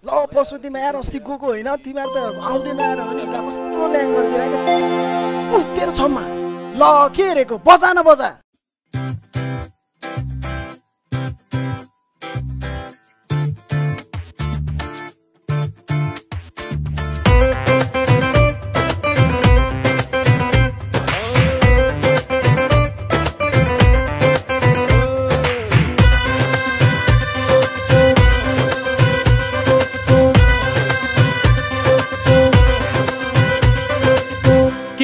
ल पशु तिमी आएर अस्ति गएको होइन तिमीहरू त आउँदैन आएर अनि कस्तो ल्याङ गरिदिएर तेरो छम्मा। ल के हेरेको बजा न बजा।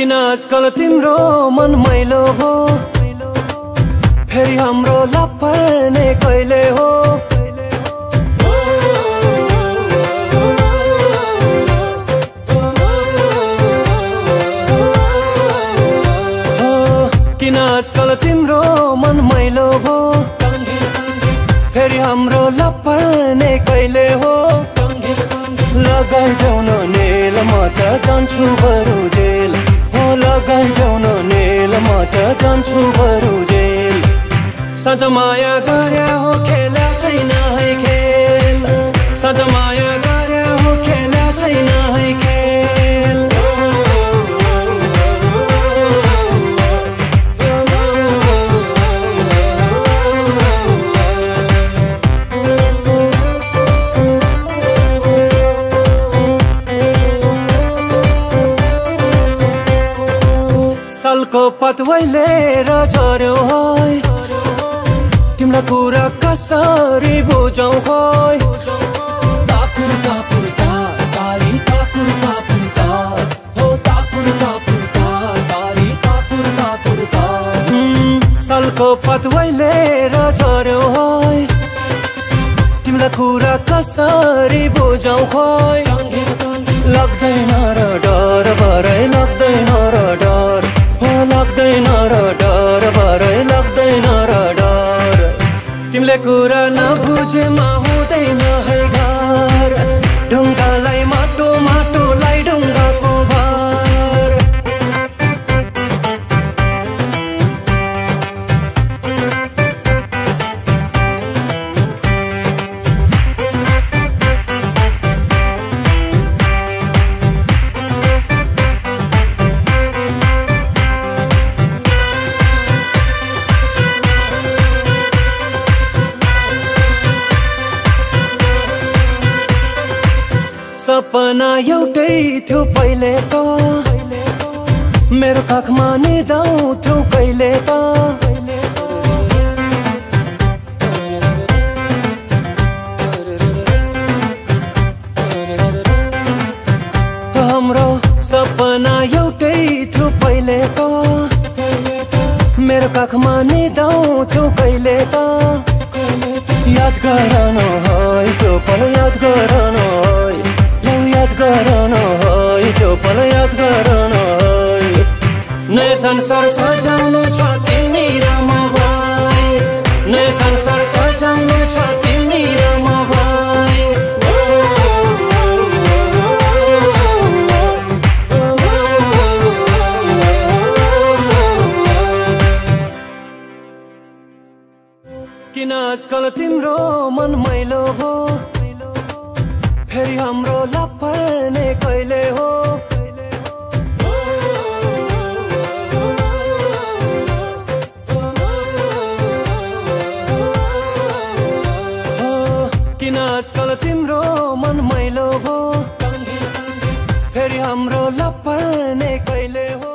किन आजकल तिम्रो मन मैलो हो। फेरि हाम्रो लपर्ने कहिले हो। किन आजकल तिम्रो मन मैलो हो। फेरि हाम्रो लपर्ने कहिले हो। लगाइदेऊ न नेल म त जान्छु बरु जेल। लगाइदेऊ नेल म त जान्छु बरु जेल। सज माया गर्या हो खेल्या छैन है खेल। सज माया ताकुर ता हो ताकुर ताकुर ता तारी ताकुर ताकुर ता सालको पतवैले र झर्यो है तिमीलाई कुरा कसरी बुझाउ है लाग्दैन र तिमीले कुरा नबुझेमा हुँदैन है घर। ढुङ्गालाई माटो माटोलाई ढुङ्गाको सपना एउटै थियो पहिले त मेरो काखमा निदाउँथ्यौ कहिले त हाम्रो सपना एउटै थियो पहिले त मेरो काखमा निदाउँथ्यौ कहिले त याद गर न है त्यो पल याद गर न है लौ याद गर न है त्यो पल याद गर न है। नयाँ संसार सजाउनु छ तिमी र म भाइ। नयाँ संसार सजाउनु छ तिमी र म भाइ। किन आजकल तिम्रो मन मैलो हो आजकल तिम्रो मन मैलो भो फेरि हाम्रो लप्पने कहिले हो?